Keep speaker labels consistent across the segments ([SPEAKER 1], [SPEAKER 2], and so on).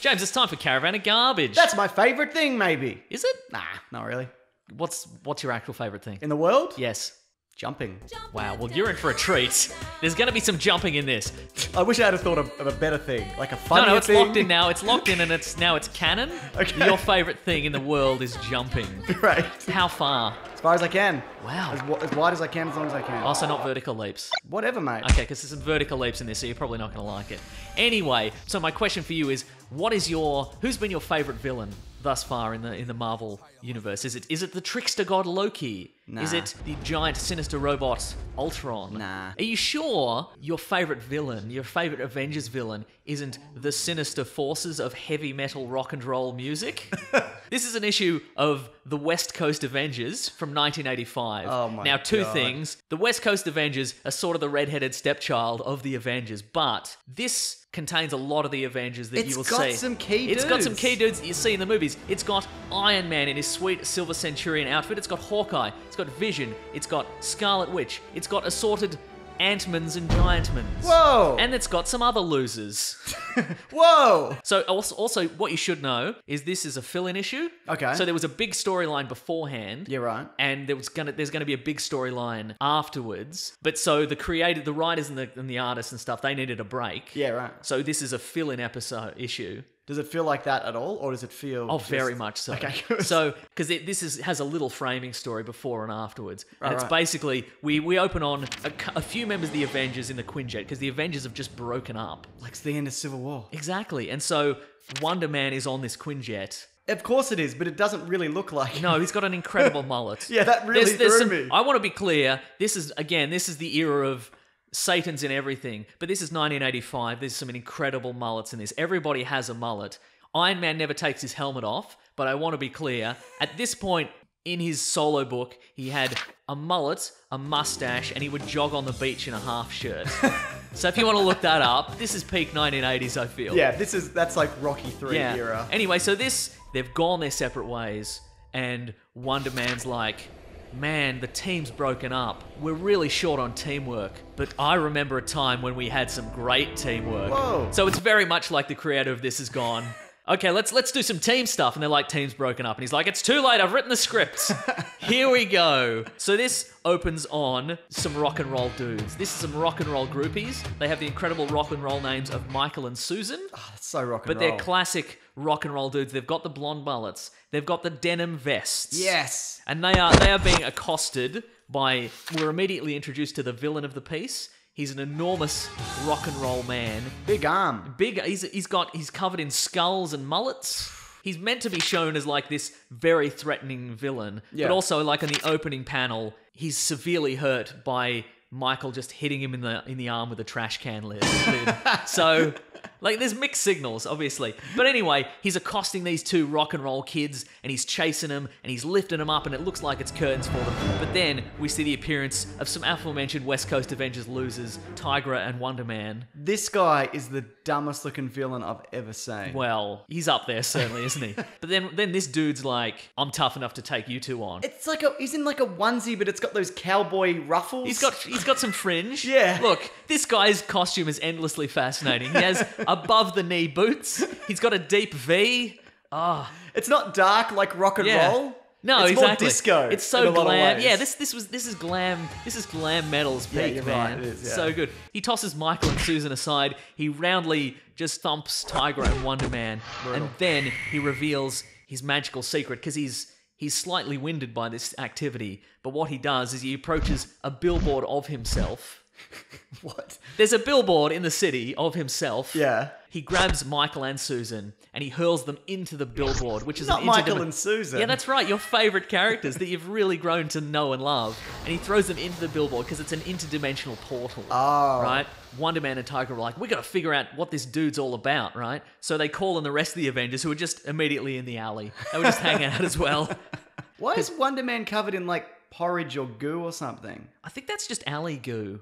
[SPEAKER 1] James, it's time for Caravan of Garbage.
[SPEAKER 2] That's my favorite thing, maybe.
[SPEAKER 1] Is it?
[SPEAKER 2] Nah, not really.
[SPEAKER 1] What's what's your actual favorite thing?
[SPEAKER 2] In the world?
[SPEAKER 1] Yes.
[SPEAKER 2] Jumping.
[SPEAKER 1] Wow. Well, you're in for a treat. There's going to be some jumping in this.
[SPEAKER 2] I wish I had thought of, of a better thing, like a
[SPEAKER 1] No,
[SPEAKER 2] funnier
[SPEAKER 1] no, it's
[SPEAKER 2] thing.
[SPEAKER 1] locked in now. It's locked in, and it's now it's canon.
[SPEAKER 2] Okay.
[SPEAKER 1] Your favorite thing in the world is jumping.
[SPEAKER 2] right.
[SPEAKER 1] How far?
[SPEAKER 2] As far as I can.
[SPEAKER 1] Wow.
[SPEAKER 2] As, as wide as I can, as long as I can.
[SPEAKER 1] Also, not vertical leaps.
[SPEAKER 2] Whatever, mate.
[SPEAKER 1] Okay, because there's some vertical leaps in this, so you're probably not going to like it. Anyway, so my question for you is: What is your who's been your favorite villain thus far in the in the Marvel universe? Is it is it the trickster god Loki?
[SPEAKER 2] Nah.
[SPEAKER 1] Is it the giant sinister robot Ultron?
[SPEAKER 2] Nah.
[SPEAKER 1] Are you sure your favorite villain, your favorite Avengers villain, isn't the sinister forces of heavy metal rock and roll music? this is an issue of the West Coast Avengers from 1985.
[SPEAKER 2] Oh my
[SPEAKER 1] now, two
[SPEAKER 2] God.
[SPEAKER 1] things. The West Coast Avengers are sort of the redheaded stepchild of the Avengers, but this contains a lot of the Avengers that
[SPEAKER 2] It's
[SPEAKER 1] you will see.
[SPEAKER 2] It's got
[SPEAKER 1] see.
[SPEAKER 2] some key dudes.
[SPEAKER 1] It's got some key dudes that you see in the movies. It's got Iron Man in his sweet Silver Centurion outfit. It's got Hawkeye. It's got Vision. It's got Scarlet Witch. It's got assorted Ant-Mans and Giant-Mans.
[SPEAKER 2] Whoa.
[SPEAKER 1] And it's got some other losers.
[SPEAKER 2] Whoa!
[SPEAKER 1] So also, also, what you should know is this is a fill-in issue.
[SPEAKER 2] Okay.
[SPEAKER 1] So there was a big storyline beforehand.
[SPEAKER 2] You're right.
[SPEAKER 1] And there was gonna there's gonna be a big storyline afterwards. But so the creator, the writers, and the and the artists and stuff, they needed a break.
[SPEAKER 2] Yeah, right.
[SPEAKER 1] So this is a fill-in episode issue.
[SPEAKER 2] Does it feel like that at all, or does it feel?
[SPEAKER 1] Oh,
[SPEAKER 2] just-
[SPEAKER 1] very much so.
[SPEAKER 2] Okay.
[SPEAKER 1] So, because this is has a little framing story before and afterwards, and
[SPEAKER 2] Right,
[SPEAKER 1] it's
[SPEAKER 2] right.
[SPEAKER 1] basically we we open on a, a few members of the Avengers in the Quinjet because the Avengers have just broken up.
[SPEAKER 2] like it's the end of Civil War.
[SPEAKER 1] Exactly, and so Wonder Man is on this Quinjet.
[SPEAKER 2] Of course it is, but it doesn't really look like.
[SPEAKER 1] No, he's got an incredible mullet.
[SPEAKER 2] Yeah, that really threw me.
[SPEAKER 1] I want to be clear. This is again, this is the era of Satan's in everything. But this is 1985. There's some incredible mullets in this. Everybody has a mullet. Iron Man never takes his helmet off. But I want to be clear. At this point in his solo book, he had a mullet, a mustache, and he would jog on the beach in a half shirt. so if you want to look that up, this is peak 1980s. I feel.
[SPEAKER 2] Yeah, this is that's like Rocky Three
[SPEAKER 1] Yeah.
[SPEAKER 2] era.
[SPEAKER 1] Anyway, so this they've gone their separate ways, and Wonder Man's like, man, the team's broken up. We're really short on teamwork. But I remember a time when we had some great teamwork.
[SPEAKER 2] Whoa.
[SPEAKER 1] So it's very much like the creator of this has gone. Okay, let's let's do some team stuff, and they're like, team's broken up, and he's like, it's too late. I've written the script. Here we go. So this opens on some rock and roll dudes. This is some rock and roll groupies. They have the incredible rock and roll names of Michael and Susan.
[SPEAKER 2] Ah, that's so rock and
[SPEAKER 1] But
[SPEAKER 2] roll.
[SPEAKER 1] But they're classic rock and roll dudes. They've got the blonde mullets. They've got the denim vests.
[SPEAKER 2] yes.
[SPEAKER 1] And they are they are being accosted by we're immediately introduced to the villain of the piece. He's an enormous rock and roll man.
[SPEAKER 2] Big arm.
[SPEAKER 1] Big he's he's got he's covered in skulls and mullets. He's meant to be shown as like this very threatening villain,
[SPEAKER 2] Yeah.
[SPEAKER 1] but also like in the opening panel, he's severely hurt by Michael just hitting him in the in the arm with a trash can lid. lid. so like there's mixed signals, obviously. But anyway, he's accosting these two rock and roll kids and he's chasing them and he's lifting them up and it looks like it's curtains for them. But then we see the appearance of some aforementioned West Coast Avengers losers, Tigra and Wonder Man.
[SPEAKER 2] This guy is the dumbest looking villain I've ever seen.
[SPEAKER 1] Well, he's up there certainly, isn't he? But then then this dude's like, I'm tough enough to take you two on.
[SPEAKER 2] It's like a he's in like a onesie, but it's got those cowboy ruffles.
[SPEAKER 1] He's got he's got some fringe.
[SPEAKER 2] Yeah.
[SPEAKER 1] Look, this guy's costume is endlessly fascinating. He has above the knee boots. He's got a deep V. Ah,
[SPEAKER 2] It's not dark like rock and
[SPEAKER 1] yeah.
[SPEAKER 2] roll.
[SPEAKER 1] No,
[SPEAKER 2] it's
[SPEAKER 1] exactly.
[SPEAKER 2] More disco.
[SPEAKER 1] It's so
[SPEAKER 2] in a lot of
[SPEAKER 1] glam.
[SPEAKER 2] ways.
[SPEAKER 1] Yeah, this this was this is glam. This is glam metal's peak,
[SPEAKER 2] Yeah, you're
[SPEAKER 1] man.
[SPEAKER 2] right, it is, yeah.
[SPEAKER 1] So good. He tosses Michael and Susan aside. He roundly just thumps Tiger and Wonder Man, and then he reveals his magical secret because he's he's slightly winded by this activity. But what he does is he approaches a billboard of himself.
[SPEAKER 2] What?
[SPEAKER 1] There's a billboard in the city of himself.
[SPEAKER 2] Yeah.
[SPEAKER 1] He grabs Michael and Susan and he hurls them into the billboard, which is
[SPEAKER 2] Not
[SPEAKER 1] an
[SPEAKER 2] Michael
[SPEAKER 1] interdim-
[SPEAKER 2] and Susan.
[SPEAKER 1] Yeah, that's right. Your favorite characters that you've really grown to know and love, and he throws them into the billboard because it's an interdimensional portal.
[SPEAKER 2] Oh.
[SPEAKER 1] Right. Wonder Man and Tiger were like, we got to figure out what this dude's all about, right? So they call in the rest of the Avengers, who are just immediately in the alley. They were just hanging out as well.
[SPEAKER 2] Why is Wonder Man covered in like porridge or goo or something?
[SPEAKER 1] I think that's just alley goo.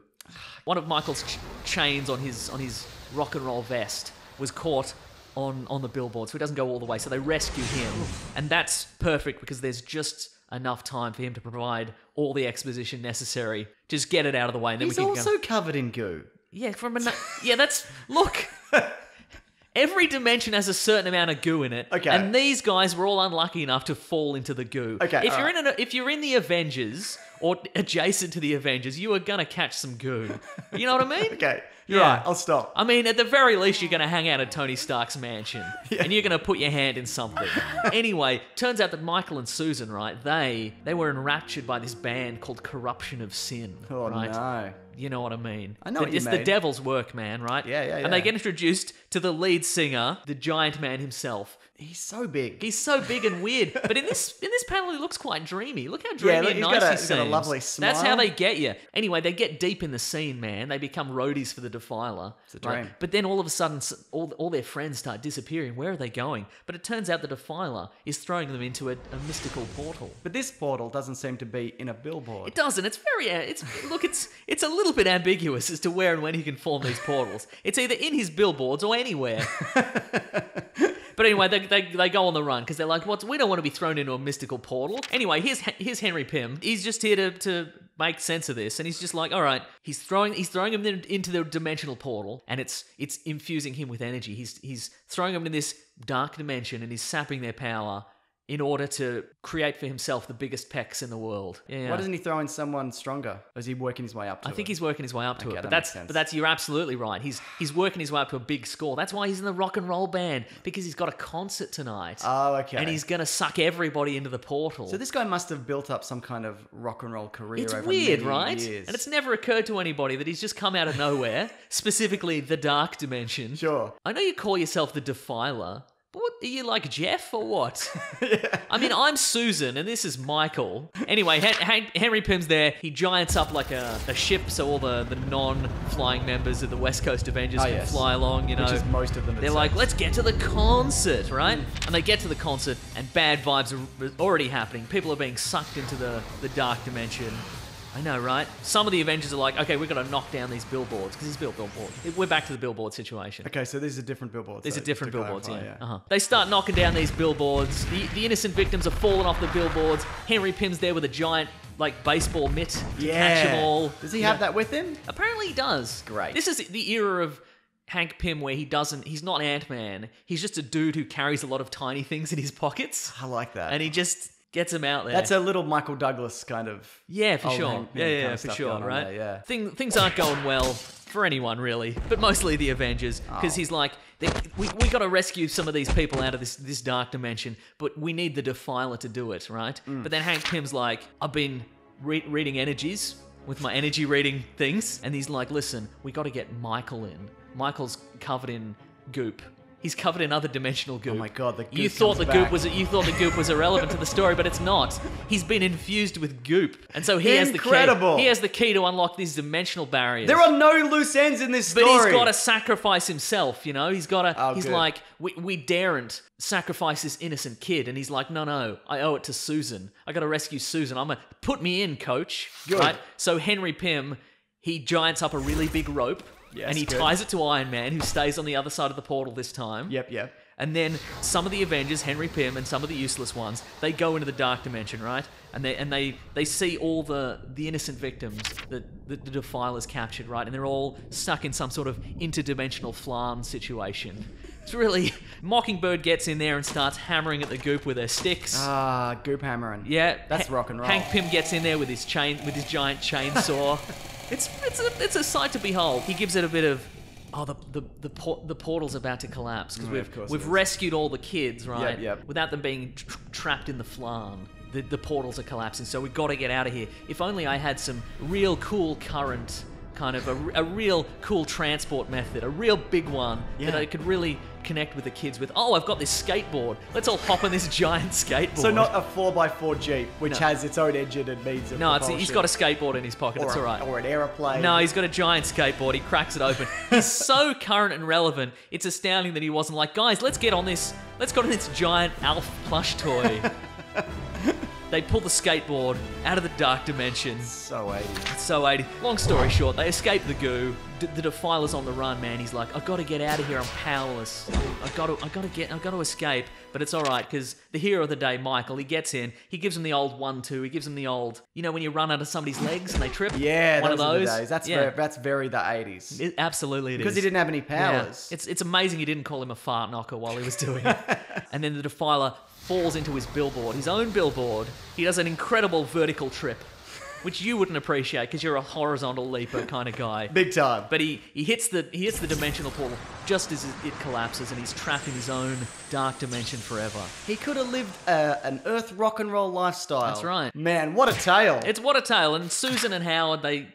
[SPEAKER 1] One of Michael's ch- chains on his on his rock and roll vest was caught on on the billboard, so he doesn't go all the way. So they rescue him, and that's perfect because there's just enough time for him to provide all the exposition necessary. Just get it out of the way, and then
[SPEAKER 2] He's
[SPEAKER 1] we can
[SPEAKER 2] also
[SPEAKER 1] go.
[SPEAKER 2] covered in goo.
[SPEAKER 1] Yeah, from a yeah. That's look. Every dimension has a certain amount of goo in it.
[SPEAKER 2] Okay.
[SPEAKER 1] And these guys were all unlucky enough to fall into the goo.
[SPEAKER 2] Okay,
[SPEAKER 1] If you're
[SPEAKER 2] alright.
[SPEAKER 1] in an, if you're in the Avengers or adjacent to the Avengers, you are gonna catch some goo. You know what I mean?
[SPEAKER 2] Okay, you're
[SPEAKER 1] Yeah.
[SPEAKER 2] right. I'll stop.
[SPEAKER 1] I mean, at the very least, you're to hang out at Tony Stark's mansion and you're to put your hand in something. anyway, turns out that Michael and Susan, right? They they were enraptured by this band called Corruption of Sin.
[SPEAKER 2] Oh
[SPEAKER 1] right?
[SPEAKER 2] no.
[SPEAKER 1] You know what I mean?
[SPEAKER 2] I know
[SPEAKER 1] The-
[SPEAKER 2] what you
[SPEAKER 1] It's the devil's work, man, right?
[SPEAKER 2] Yeah, yeah, yeah.
[SPEAKER 1] And they get introduced to the lead singer, the giant man himself.
[SPEAKER 2] He's so big.
[SPEAKER 1] He's so big and weird, but in this in this panel he looks quite dreamy. Look how dreamy
[SPEAKER 2] look,
[SPEAKER 1] and nice
[SPEAKER 2] a-
[SPEAKER 1] he
[SPEAKER 2] he's got a
[SPEAKER 1] seems.
[SPEAKER 2] lovely
[SPEAKER 1] That's how they get you. Anyway, they get deep in the scene, man. They become roadies for the Defiler. It's
[SPEAKER 2] a dream.
[SPEAKER 1] But then all of a sudden, all, all their friends start disappearing. Where are they going? But it turns out the Defiler is throwing them into a, a mystical portal.
[SPEAKER 2] But this portal doesn't seem to be in a billboard.
[SPEAKER 1] It doesn't. It's very. uh, It's look. It's it's a little bit ambiguous as to where and when he can form these portals. It's either in his billboards or anywhere. but anyway, they, they, they go on the run because they're like, "What's? We don't want to be thrown into a mystical portal." Anyway, here's here's Henry Pym. He's just here to to make sense of this, and he's just like, "All right." He's throwing he's throwing him into the dimensional portal, and it's it's infusing him with energy. He's he's throwing him in this dark dimension, and he's sapping their power. In order to create for himself the biggest pecs in the world. Yeah.
[SPEAKER 2] Why doesn't he throw in someone stronger? Or is he working his way up to
[SPEAKER 1] I think he's working his way up to
[SPEAKER 2] Okay,
[SPEAKER 1] it. But
[SPEAKER 2] that
[SPEAKER 1] that's but that's you're absolutely right. He's he's working his way up to a big score. That's why he's in the rock and roll band because he's got a concert tonight.
[SPEAKER 2] Oh, okay.
[SPEAKER 1] And he's gonna suck everybody into the portal.
[SPEAKER 2] So this guy must have built up some kind of rock and roll career
[SPEAKER 1] it's weird, right?
[SPEAKER 2] years.
[SPEAKER 1] And it's never occurred to anybody that he's just come out of nowhere, specifically the dark dimension.
[SPEAKER 2] Sure.
[SPEAKER 1] I know you call yourself the Defiler, are you like Jeff or what? I mean, I'm Susan and this is Michael. Anyway, Hen- Hen- Henry Pym's there. He giants up like a, a ship so all the, the non flying members of the West Coast Avengers
[SPEAKER 2] Oh,
[SPEAKER 1] can
[SPEAKER 2] yes.
[SPEAKER 1] fly along, you know.
[SPEAKER 2] Which is most of them.
[SPEAKER 1] They're like, let's get to the concert, right? Mm. And they get to the concert, and bad vibes are already happening. People are being sucked into the, the dark dimension. I know, right? Some of the Avengers are like, okay, we've got to knock down these billboards because it's built billboard. We're back to the billboard situation.
[SPEAKER 2] Okay, so these are different billboards.
[SPEAKER 1] These
[SPEAKER 2] so
[SPEAKER 1] are different billboards,
[SPEAKER 2] clarify,
[SPEAKER 1] yeah. Uh-huh. They start knocking down these billboards. The, the innocent victims are falling off the billboards. Henry Pym's there with a giant, like, baseball mitt to catch them all.
[SPEAKER 2] Does he
[SPEAKER 1] You
[SPEAKER 2] have
[SPEAKER 1] know?
[SPEAKER 2] that with him?
[SPEAKER 1] Apparently he does.
[SPEAKER 2] Great.
[SPEAKER 1] This is the era of Hank Pym where he doesn't, he's not Ant Man. He's just a dude who carries a lot of tiny things in his pockets
[SPEAKER 2] I like that.
[SPEAKER 1] and he just gets them out there.
[SPEAKER 2] That's a little Michael Douglas kind of.
[SPEAKER 1] Yeah, for sure. Yeah, yeah, yeah, for sure, right?
[SPEAKER 2] there, yeah.
[SPEAKER 1] Thing, things aren't going well for anyone, really, but mostly the Avengers, because
[SPEAKER 2] Oh.
[SPEAKER 1] he's like, they, we, we got to rescue some of these people out of this, this dark dimension, but we need the Defiler to do it, right?
[SPEAKER 2] Mm.
[SPEAKER 1] But then Hank Pym's like, I've been re- reading energies with my energy reading things, and he's like, listen, we got to get Michael in. Michael's covered in goop. He's covered in other dimensional goop.
[SPEAKER 2] Oh my God, the
[SPEAKER 1] You
[SPEAKER 2] goop
[SPEAKER 1] thought
[SPEAKER 2] comes
[SPEAKER 1] the goop was you thought the goop was irrelevant to the story, but it's not. He's been infused with goop, and so he has the key. He has the key to unlock these dimensional barriers.
[SPEAKER 2] There are no loose ends in this story.
[SPEAKER 1] but he's got to sacrifice himself. You know, he's got to.
[SPEAKER 2] Oh,
[SPEAKER 1] he's
[SPEAKER 2] good.
[SPEAKER 1] like, we, we daren't sacrifice this innocent kid, and he's like, no, no, I owe it to Susan. I got to rescue Susan. I'm gonna put me in, coach.
[SPEAKER 2] Good.
[SPEAKER 1] Right. So Henry Pym, he giants up a really big rope.
[SPEAKER 2] Yes,
[SPEAKER 1] and he
[SPEAKER 2] good.
[SPEAKER 1] ties it to Iron Man, who stays on the other side of the portal this time.
[SPEAKER 2] Yep, yep.
[SPEAKER 1] And then some of the Avengers, Henry Pym, and some of the useless ones, they go into the dark dimension, right? And they and they they see all the the innocent victims that, that the Defiler's captured, right? And they're all stuck in some sort of interdimensional flan situation. It's really Mockingbird gets in there and starts hammering at the goop with her sticks.
[SPEAKER 2] Ah, goop hammering.
[SPEAKER 1] yeah,
[SPEAKER 2] That's
[SPEAKER 1] Ha-
[SPEAKER 2] rock and roll.
[SPEAKER 1] Hank Pym gets in there with his chain with his giant chainsaw. it's it's a it's a sight to behold. He gives it a bit of. Oh, the the the, por- the portal's about to collapse because
[SPEAKER 2] Mm,
[SPEAKER 1] we've
[SPEAKER 2] course it
[SPEAKER 1] we've
[SPEAKER 2] is.
[SPEAKER 1] rescued all the kids, right?
[SPEAKER 2] yep.
[SPEAKER 1] Without them being tr- trapped in the flan. The, the portals are collapsing, so we've got to get out of here. If only I had some real cool current, kind of a, a real cool transport method, a real big one that
[SPEAKER 2] Yeah.
[SPEAKER 1] I could really connect with the kids with. Oh, I've got this skateboard. Let's all hop on this giant skateboard.
[SPEAKER 2] So not a 4x4 Jeep, which
[SPEAKER 1] No.
[SPEAKER 2] has its own engine and means of
[SPEAKER 1] No, it's, he's
[SPEAKER 2] propulsion.
[SPEAKER 1] got a skateboard in his pocket.
[SPEAKER 2] or,
[SPEAKER 1] it's
[SPEAKER 2] a-
[SPEAKER 1] all right.
[SPEAKER 2] Or an aeroplane.
[SPEAKER 1] No, he's got a giant skateboard. He cracks it open. He's so current and relevant. It's astounding that he wasn't like, guys, let's get on this. Let's get on this giant Alf plush toy. They pull the skateboard out of the dark dimension.
[SPEAKER 2] So 80s.
[SPEAKER 1] So 80. Long story short, they escape the goo. D- the defiler's on the run, man. He's like, I gotta get out of here. I'm powerless. I gotta, I gotta get, I gotta escape. But it's all right because the hero of the day, Michael, he gets in. He gives him the old one-two. He gives him the old, you know, when you run under somebody's legs and they trip.
[SPEAKER 2] Yeah,
[SPEAKER 1] one of those.
[SPEAKER 2] the days. That's
[SPEAKER 1] yeah.
[SPEAKER 2] very, that's very the 80s.
[SPEAKER 1] It- absolutely, it
[SPEAKER 2] because he didn't have any
[SPEAKER 1] Yeah.
[SPEAKER 2] powers.
[SPEAKER 1] It's it's amazing he didn't call him a fart knocker while he was doing it. and then the defiler falls into his billboard, his own billboard. He does an incredible vertical trip, which you wouldn't appreciate because you're a horizontal leaper kind of guy.
[SPEAKER 2] Big time.
[SPEAKER 1] But he, he hits the he hits the dimensional portal just as it collapses, and he's trapped in his own dark dimension forever.
[SPEAKER 2] He could have lived uh, an Earth rock and roll lifestyle.
[SPEAKER 1] That's right.
[SPEAKER 2] Man, what a tale.
[SPEAKER 1] It's what a tale. And Susan and Howard, they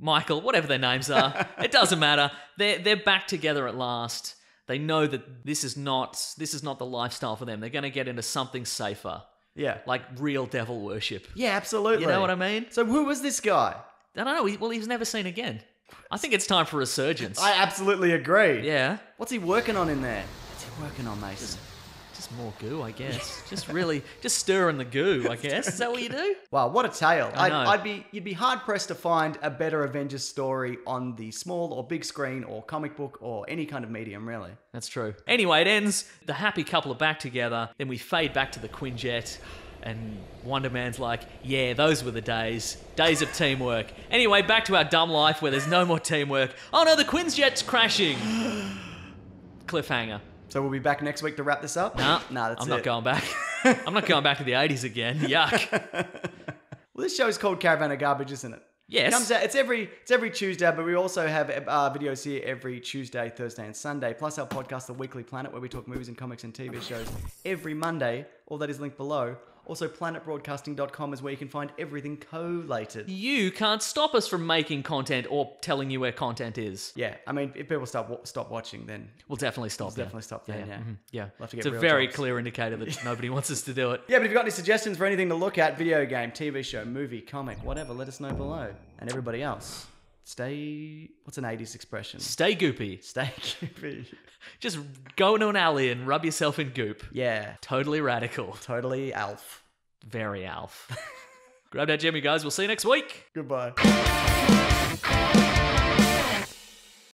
[SPEAKER 1] Michael, whatever their names are, it doesn't matter. They're they're back together at last. They know that this is not this is not the lifestyle for them. They're going to get into something safer,
[SPEAKER 2] yeah.
[SPEAKER 1] like real devil worship.
[SPEAKER 2] yeah, absolutely.
[SPEAKER 1] You know what I mean?
[SPEAKER 2] So who was this guy?
[SPEAKER 1] I don't know. He, well, he's never seen again. I think it's time for resurgence.
[SPEAKER 2] I absolutely agree.
[SPEAKER 1] yeah,
[SPEAKER 2] What's he working on in there? What's he working on, Mason?
[SPEAKER 1] Just more goo, I guess. just really, just stirring the goo, I guess. Is that what you do?
[SPEAKER 2] Wow, what a tale!
[SPEAKER 1] I
[SPEAKER 2] I'd,
[SPEAKER 1] know.
[SPEAKER 2] I'd be you'd be hard pressed to find a better Avengers story on the small or big screen or comic book or any kind of medium, really.
[SPEAKER 1] That's true. Anyway, it ends. The happy couple are back together. Then we fade back to the Quinjet, and Wonder Man's like, "Yeah, those were the days. Days of teamwork." Anyway, back to our dumb life where there's no more teamwork. Oh no, the Quinjet's crashing. Cliffhanger.
[SPEAKER 2] So we'll be back next week to wrap this up.
[SPEAKER 1] Nah,
[SPEAKER 2] nah, that's
[SPEAKER 1] I'm
[SPEAKER 2] it.
[SPEAKER 1] not going back. I'm not going back to the 80s again. Yuck.
[SPEAKER 2] Well, this show is called Caravan of Garbage, isn't it?
[SPEAKER 1] Yes.
[SPEAKER 2] It comes out. It's every it's every Tuesday, but we also have uh, videos here every Tuesday, Thursday, and Sunday. Plus our podcast, The Weekly Planet, where we talk movies and comics and TV shows every Monday. All that is linked below. Also, planetbroadcasting.com is where you can find everything collated.
[SPEAKER 1] You can't stop us from making content or telling you where content is.
[SPEAKER 2] Yeah, I mean, if people stop wa- stop watching, then
[SPEAKER 1] We'll definitely stop. there.
[SPEAKER 2] definitely stop then. Yeah.
[SPEAKER 1] mhm, yeah.
[SPEAKER 2] We'll have to
[SPEAKER 1] It's
[SPEAKER 2] get
[SPEAKER 1] a
[SPEAKER 2] real
[SPEAKER 1] very
[SPEAKER 2] jobs.
[SPEAKER 1] clear indicator that nobody wants us to do it.
[SPEAKER 2] Yeah, but if you've got any suggestions for anything to look at, video game, TV show, movie, comic, whatever, let us know below. And everybody else, stay. What's an 80s expression?
[SPEAKER 1] Stay goopy.
[SPEAKER 2] Stay goofy.
[SPEAKER 1] Just go into an alley and rub yourself in goop.
[SPEAKER 2] Yeah,
[SPEAKER 1] Totally radical.
[SPEAKER 2] totally Alf.
[SPEAKER 1] Very Alf. Grab that gem, you guys. We'll see you next week.
[SPEAKER 2] Goodbye.